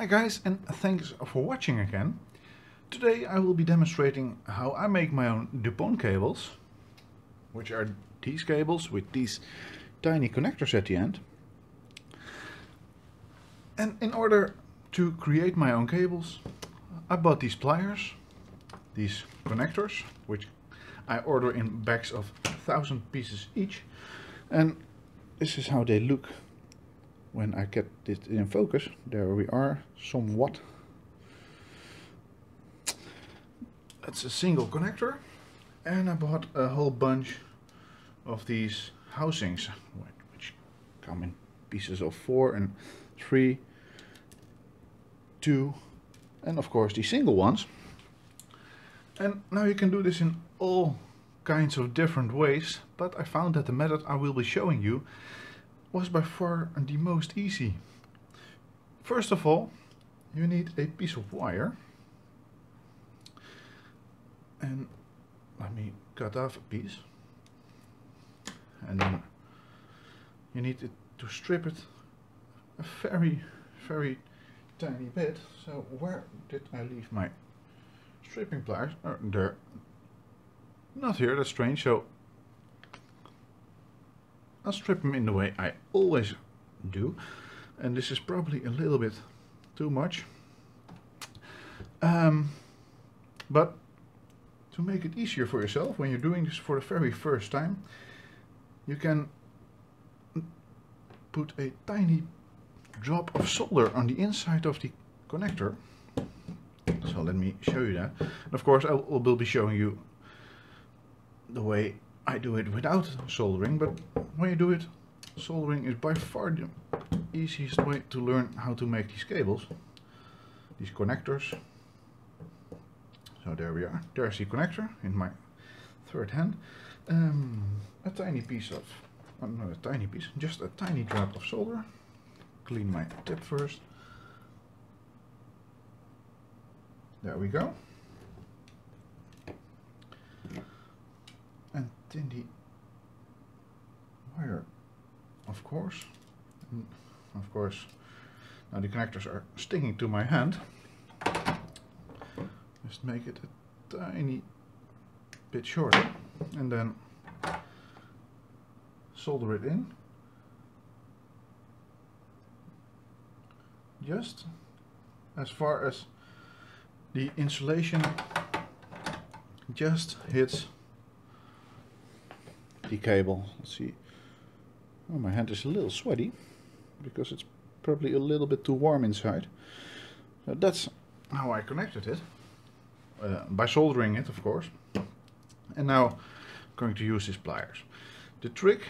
Hi guys and thanks for watching again. Today I will be demonstrating how I make my own Dupont cables, which are these cables with these tiny connectors at the end. And in order to create my own cables, I bought these pliers, these connectors, which I order in bags of 1000 pieces each. And this is how they look when I get this in focus. There we are, somewhat. That's a single connector. And I bought a whole bunch of these housings, which come in pieces of four and three, two, and of course the single ones. And now you can do this in all kinds of different ways, but I found that the method I will be showing you was by far the most easy. First of all, you need a piece of wire. And let me cut off a piece. And then you need to strip it a very, very tiny bit. So where did I leave my stripping pliers? Uh, oh, there. Not here, that's strange. So I'll strip them in the way I always do. And this is probably a little bit too much. Um, but to make it easier for yourself when you're doing this for the very first time, you can put a tiny drop of solder on the inside of the connector. So let me show you that. And of course I will be showing you the way I do it without soldering, but when you do it, soldering is by far the easiest way to learn how to make these cables. These connectors. So there we are. There's the connector in my third hand. Um, a tiny piece of, not a tiny piece, just a tiny drop of solder. Clean my tip first. There we go. and in the wire of course. And of course. Now the connectors are sticking to my hand. Just make it a tiny bit shorter and then solder it in. Just as far as the insulation just hits the cable. Let's see. Oh, my hand is a little sweaty because it's probably a little bit too warm inside. So that's how I connected it. Uh, by soldering it, of course. And now I'm going to use these pliers. The trick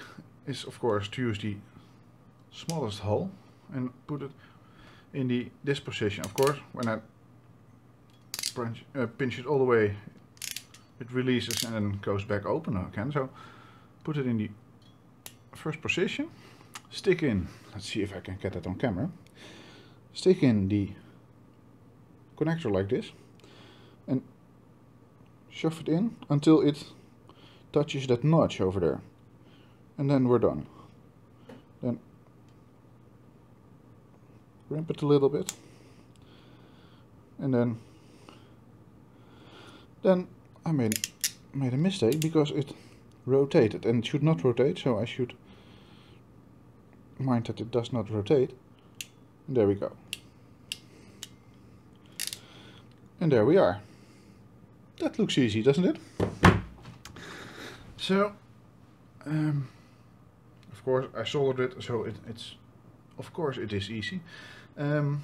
is, of course, to use the smallest hole and put it in the this position. Of course, when I pinch, uh, pinch it all the way, it releases and then goes back open again. So put it in the first position, stick in, let's see if I can get that on camera, stick in the connector like this and shove it in until it touches that notch over there. And then we're done. Then ramp it a little bit. And then then I made made a mistake because it rotated and it should not rotate so I should mind that it does not rotate. And there we go. And there we are. That looks easy doesn't it? So um, of course I soldered it so it, it's of course it is easy. Um,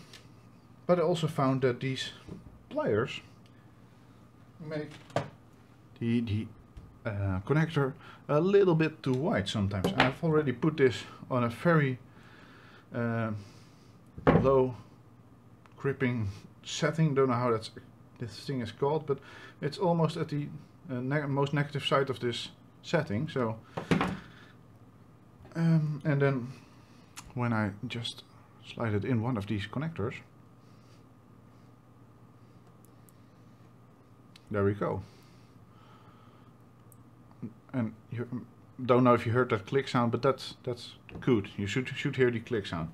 but I also found that these pliers make the, the uh, connector a little bit too wide sometimes. I've already put this on a very uh, low gripping setting. Don't know how that's this thing is called, but it's almost at the uh, most negative side of this setting. So, um, and then when I just slide it in one of these connectors, there we go and you um, don't know if you heard that click sound, but that's that's good. You should should hear the click sound.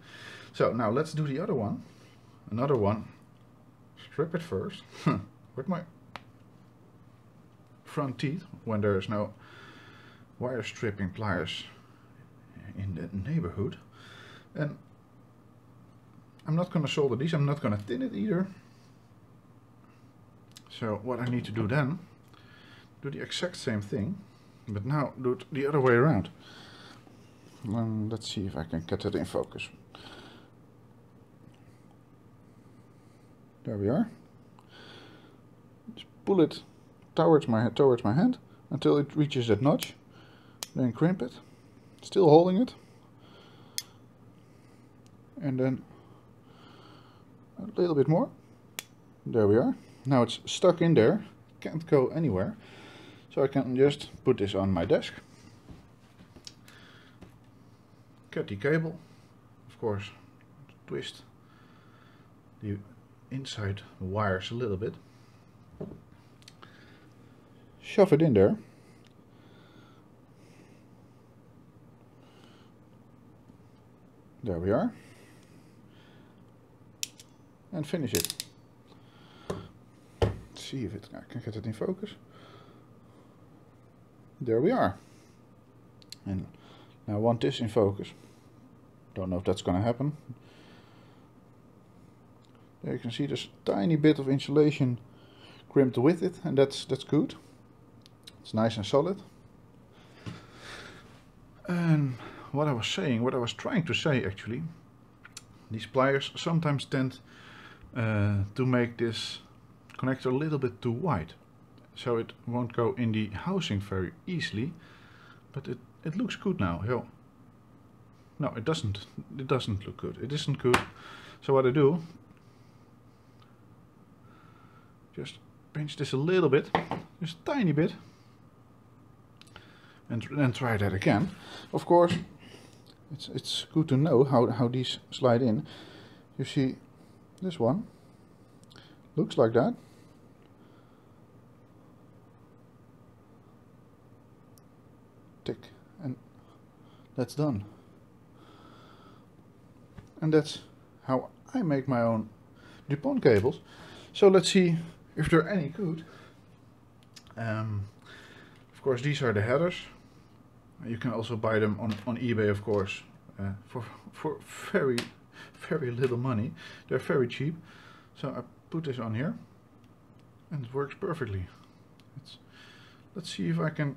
So now let's do the other one. another one, strip it first with my front teeth when there is no wire stripping pliers in the neighborhood. And I'm not going to solder these, I'm not going to tin it either. So what I need to do then, do the exact same thing, but now do it the other way around. Um, let's see if I can get it in focus. There we are. Just pull it towards my towards my hand until it reaches that notch. Then crimp it, still holding it, and then a little bit more. There we are. Now it's stuck in there, can't go anywhere. So I can just put this on my desk. Cut the cable, of course, twist the inside wires a little bit. Shove it in there. There we are. And finish it. Let's see if it, I can get it in focus. There we are. And now I want this in focus. Don't know if that's going to happen. There you can see a tiny bit of insulation crimped with it and that's that's good. It's nice and solid. And what I was saying, what I was trying to say actually, these pliers sometimes tend uh, to make this connector a little bit too wide. So it won't go in the housing very easily, but it, it looks good now. Yo. No, it doesn't. It doesn't look good. It isn't good. So what I do, just pinch this a little bit, just a tiny bit, and then try that again. Of course, it's it's good to know how how these slide in. You see, this one looks like that. Tick, and that's done. And that's how I make my own DuPont cables. So let's see if they're any good. Um, of course, these are the headers. You can also buy them on, on eBay, of course, uh, for, for very, very little money. They're very cheap. So I put this on here and it works perfectly. It's, let's see if I can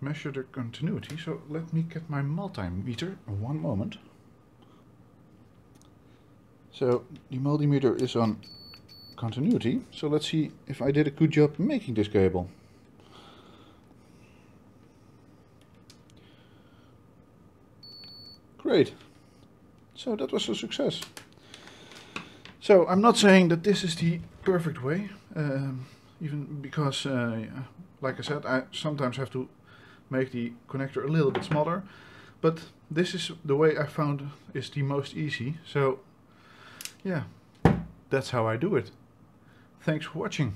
measure the continuity. So let me get my multimeter. One moment. So the multimeter is on continuity. So let's see if I did a good job making this cable. Great. So that was a success. So I'm not saying that this is the perfect way, um, even because, uh, like I said, I sometimes have to make the connector a little bit smaller, but this is the way I found is the most easy. So yeah, that's how I do it. Thanks for watching.